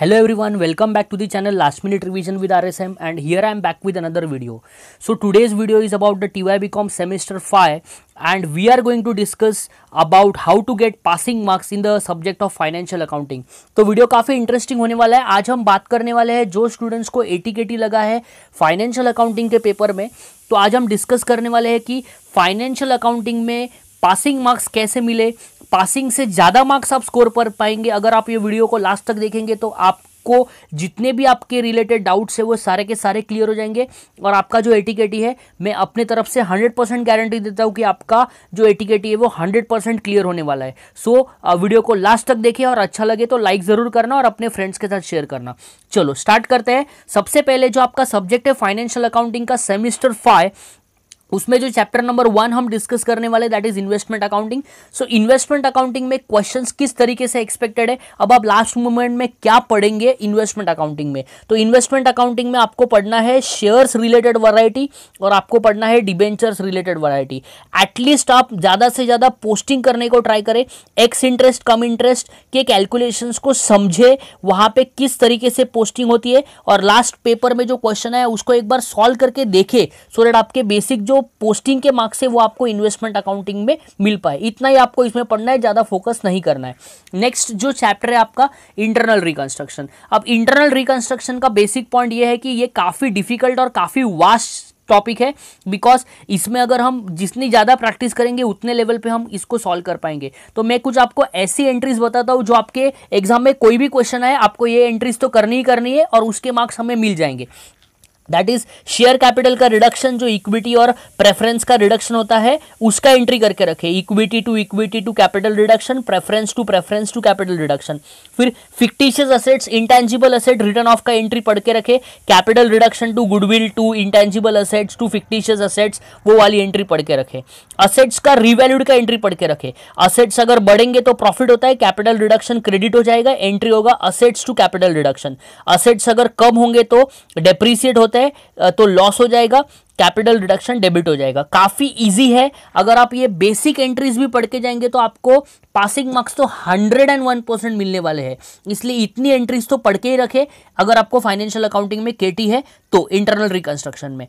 Hello everyone welcome back to the channel last minute revision with R S M and here I am back with another video so today's video is about the T Y B com semester five and we are going to discuss about how to get passing marks in the subject of financial accounting तो video काफ़ी interesting होने वाला है। आज हम बात करने वाले हैं जो स्टूडेंट्स को एटी लगा है फाइनेंशियल अकाउंटिंग के पेपर में। तो आज हम डिस्कस करने वाले हैं कि फाइनेंशियल अकाउंटिंग में पासिंग मार्क्स कैसे मिले पासिंग से ज़्यादा मार्क्स आप स्कोर कर पाएँगे। अगर आप ये वीडियो को लास्ट तक देखेंगे तो आपको जितने भी आपके रिलेटेड डाउट्स है वो सारे के सारे क्लियर हो जाएँगे। और आपका जो एटीकेटी है मैं अपने तरफ़ से 100 परसेंट गारंटी देता हूँ कि आपका जो एटीकेटी है वो 100 परसेंट क्लियर होने वाला है। सो so, वीडियो को लास्ट तक देखिए और अच्छा लगे तो लाइक ज़रूर करना और अपने फ्रेंड्स के साथ शेयर करना। चलो स्टार्ट करते हैं। सबसे पहले जो आपका सब्जेक्ट है फाइनेंशियल अकाउंटिंग का सेमिस्टर फाइव उसमें जो चैप्टर नंबर वन हम डिस्कस करने वाले that is investment accounting so investment accounting में क्वेश्चंस किस तरीके से एक्सपेक्टेड है? अब आप लास्ट मोमेंट में क्या पढ़ेंगे इन्वेस्टमेंट अकाउंटिंग में? तो इन्वेस्टमेंट अकाउंटिंग में आपको पढ़ना है शेयर्स रिलेटेड वरायटी और आपको पढ़ना है डिबेंचर्स रिलेटेड वरायटी एटलीस्ट आप ज़्यादा से ज़्यादा पोस्टिंग करने को ट्राई करें. एक्स इंटरेस्ट कम इंटरेस्ट के कैलकुलेशंस को समझे, वहाँ पे किस तरीके से पोस्टिंग होती है. और लास्ट पेपर में जो क्वेश्चन है उसको एक बार सॉल्व करके देखे सो so आपके बेसिक जो पोस्टिंग के मार्क्स है वो आपको इन्वेस्टमेंट अकाउंटिंग में मिल पाए। इतना ही आपको इसमें पढ़ना है, ज़्यादा फोकस नहीं करना है। नेक्स्ट जो चैप्टर है आपका इंटरनल रिकंस्ट्रक्शन अब इंटरनल रिकंस्ट्रक्शन का बेसिक पॉइंट ये है कि ये काफ़ी डिफ़िकल्ट और काफ़ी वास्ट टॉपिक है बिकॉज़ इसमें अगर हम जितनी ज़्यादा प्रैक्टिस करेंगे, उतने लेवल पे हम इसको सॉल्व कर पाएँगे। तो मैं कुछ आपको ऐसी एंट्रीज बताता हूँ जो आपके एग्ज़ाम में कोई भी क्वेश्चन आए, आपको ये एंट्रीज तो करनी ही करनी है और उसके मार्क्स हमें मिल जाएँगे। दैट इज़ शेयर कैपिटल का रिडक्शन जो इक्विटी और प्रेफरेंस का रिडक्शन होता है, उसका एंट्री करके रखे equity to equity to capital reduction preference to preference to capital reduction फिर fictitious assets intangible asset written off का एंट्री पढ़ के रखे capital reduction to goodwill to intangible assets to fictitious assets वो वाली एंट्री पढ़ के रखे असेट्स का रिवैल्यूड का एंट्री पढ़ के रखे असेट्स अगर बढ़ेंगे तो प्रॉफिट होता है कैपिटल रिडक्शन क्रेडिट हो जाएगा एंट्री होगा assets to capital reduction assets अगर कम होंगे तो डेप्रीसिएट होता है तो लॉस हो जाएगा कैपिटल रिडक्शन डेबिट हो जाएगा। काफ़ी इजी है। अगर आप ये बेसिक एंट्रीज भी पढ़ के जाएँगे तो आपको पासिंग मार्क्स तो 101 परसेंट मिलने वाले हैं। इसलिए इतनी एंट्रीज तो पढ़ के ही रखें। अगर आपको फाइनेंशियल अकाउंटिंग में केटी है तो इंटरनल रिकंस्ट्रक्शन में।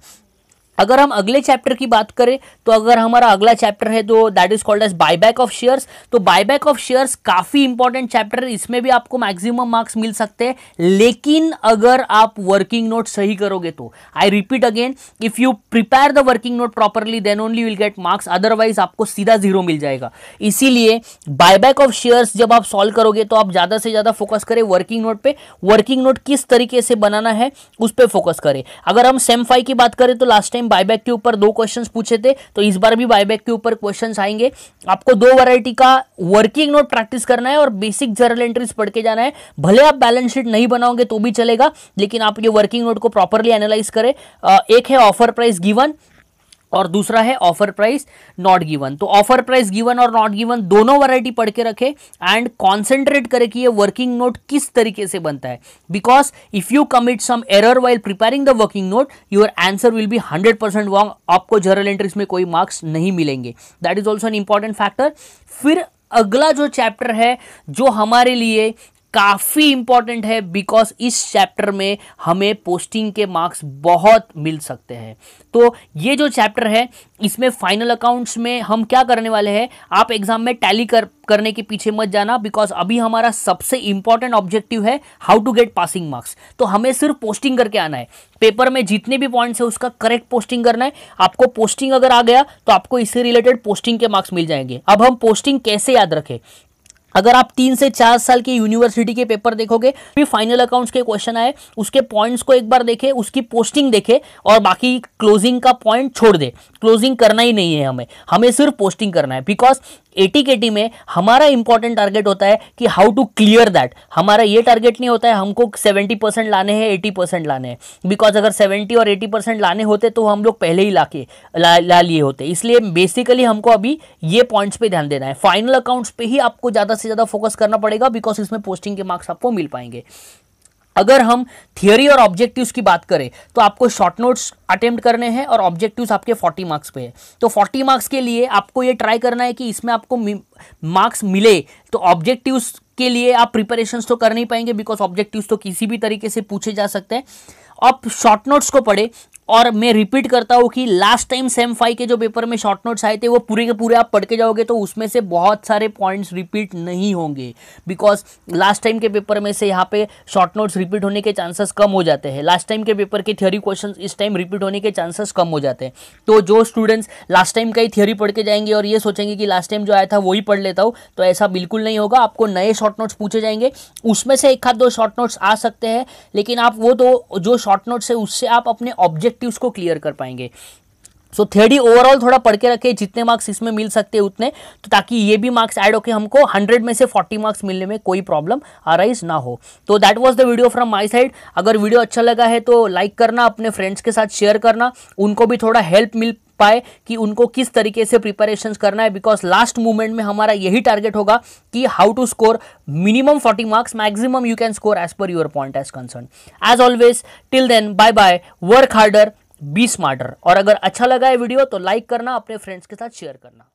अगर हम अगले चैप्टर की बात करें तो अगर हमारा अगला चैप्टर है तो that is called as buyback of shares तो बायबैक ऑफ़ शेयर्स काफ़ी इंपॉर्टेंट चैप्टर है, इसमें भी आपको मैक्सिमम मार्क्स मिल सकते हैं। लेकिन अगर आप वर्किंग नोट सही करोगे तो I repeat again if you prepare the working note properly then only will get marks otherwise आपको सीधा ज़ीरो मिल जाएगा। इसीलिए बायबैक ऑफ़ शेयर्स जब आप सॉल्व करोगे तो आप ज़्यादा से ज़्यादा फोकस करें वर्किंग नोट पे। वर्किंग नोट किस तरीके से बनाना है, उस पर फोकस करें। अगर हम सेम फाइव की बात करें तो लास्ट टाइम बायबैक के ऊपर दो क्वेश्चंस पूछे थे तो इस बार भी बायबैक के ऊपर क्वेश्चंस आएँगे। आपको दो वैरायटी का वर्किंग नोट प्रैक्टिस करना है और बेसिक जर्नल एंट्रीज पढ़ के जाना है। भले आप बैलेंस शीट नहीं बनाओगे तो भी चलेगा, लेकिन आप ये वर्किंग नोट को प्रॉपरली एनालाइज करें। एक है ऑफ़र प्राइस गिवन और दूसरा है ऑफ़र प्राइस नॉट गिवन तो ऑफ़र प्राइस गिवन और नॉट गिवन दोनों वैरायटी पढ़ के रखे एंड कॉन्सेंट्रेट करे कि ये वर्किंग नोट किस तरीके से बनता है. Because if you commit some error while preparing the working note your answer will be hundred percent wrong आपको जर्नल एंट्रीज में कोई मार्क्स नहीं मिलेंगे. That is also an important factor फिर अगला जो चैप्टर है, जो हमारे लिए काफ़ी इंपॉर्टेंट है बिकॉज़ इस चैप्टर में हमें पोस्टिंग के मार्क्स बहुत मिल सकते हैं। तो ये जो चैप्टर है, इसमें फाइनल अकाउंट्स में हम क्या करने वाले हैं? आप एग्ज़ाम में टैली कर, करने के पीछे मत जाना बिकॉज़ अभी हमारा सबसे इंपॉर्टेंट ऑब्जेक्टिव है how to get passing marks तो हमें सिर्फ़ पोस्टिंग करके आना है। पेपर में जितने भी पॉइंट्स है, उसका करेक्ट पोस्टिंग करना है। आपको पोस्टिंग अगर आ गया तो आपको इससे रिलेटेड पोस्टिंग के मार्क्स मिल जाएँगे। अब हम पोस्टिंग कैसे याद रखें? अगर आप तीन से चार साल के यूनिवर्सिटी के पेपर देखोगे फिर फाइनल अकाउंट्स के क्वेश्चन आए, उसके पॉइंट्स को एक बार देखे, उसकी पोस्टिंग देखे, और बाकी क्लोजिंग का पॉइंट छोड़ दे। क्लोजिंग करना ही नहीं है हमें। हमें सिर्फ़ पोस्टिंग करना है। बिकॉज़ एटी के में हमारा इंपॉर्टेंट टारगेट होता है कि हाउ टू क्लियर दैट हमारा ये टारगेट नहीं होता है हमको सेवेंटी परसेंट लाने हैं एटी परसेंट लाने हैं. बिकॉज़ अगर सेवेंटी और एटी परसेंट लाने होते तो हम लोग पहले ही ला के ला, ला लिए होते. इसलिए बेसिकली हमको अभी ये पॉइंट्स पे ध्यान देना है. फाइनल अकाउंट्स पे ही आपको ज़्यादा से ज़्यादा फोकस करना पड़ेगा बिकॉज़ इसमें पोस्टिंग के मार्क्स आपको मिल पाएँगे. अगर हम थियोरी और ऑब्जेक्टिव्स की बात करें तो आपको शॉर्ट नोट्स अटेम्प्ट करने हैं और ऑब्जेक्टिव्स आपके 40 मार्क्स पे है। तो 40 मार्क्स के लिए आपको ये ट्राई करना है कि इसमें आपको मार्क्स मिले तो ऑब्जेक्टिव्स के लिए आप प्रिपरेशंस तो कर नहीं पाएँगे बिकॉज़ ऑब्जेक्टिव्स तो किसी भी तरीके से पूछे जा सकते हैं। आप शॉर्ट नोट्स को पढ़े और मैं रिपीट करता हूँ कि लास्ट टाइम सेम फाइव के जो पेपर में शॉर्ट नोट्स आए थे, वो पूरे के पूरे आप पढ़ के जाओगे तो उसमें से बहुत सारे पॉइंट्स रिपीट नहीं होंगे। बिकॉज़ लास्ट टाइम के पेपर में से यहाँ पे शॉर्ट नोट्स रिपीट होने के चांसेस कम हो जाते हैं। लास्ट टाइम के पेपर के थियोरी क्वेश्चन इस टाइम रिपीट होने के चांसेस कम हो जाते हैं। तो जो स्टूडेंट्स लास्ट टाइम का ही थियोरी पढ़ के जाएँगे और ये सोचेंगे कि लास्ट टाइम जो आया था वही पढ़ लेता हूँ तो ऐसा बिल्कुल नहीं होगा। आपको नए शॉर्ट नोट्स पूछे जाएँगे। उसमें से एक हाथ दो शॉर्ट नोट्स आ सकते हैं, लेकिन आप वो तो जो शॉर्ट नोट्स है उससे आप अपने ऑब्जेक्टिव्स को क्लियर कर पाएँगे। सो थ्योरी ओवरऑल थोड़ा पढ़ के रखे जितने मार्क्स इसमें मिल सकते हैं उतने तो ताकि ये भी मार्क्स ऐड होकर हमको 100 में से 40 मार्क्स मिलने में कोई प्रॉब्लम अराइज ना हो। तो that was the video from my side अगर वीडियो अच्छा लगा है तो लाइक करना, अपने फ्रेंड्स के साथ शेयर करना, उनको भी थोड़ा हेल्प मिल पाए कि उनको किस तरीके से प्रिपरेशन करना है बिकॉज़ लास्ट मूवमेंट में हमारा यही टारगेट होगा कि how to score minimum 40 marks maximum you can score as per your point as concern as always till then bye bye work harder be smarter और अगर अच्छा लगा है वीडियो तो लाइक करना, अपने फ्रेंड्स के साथ शेयर करना।